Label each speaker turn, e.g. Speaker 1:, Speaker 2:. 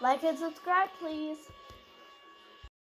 Speaker 1: Like and subscribe, please.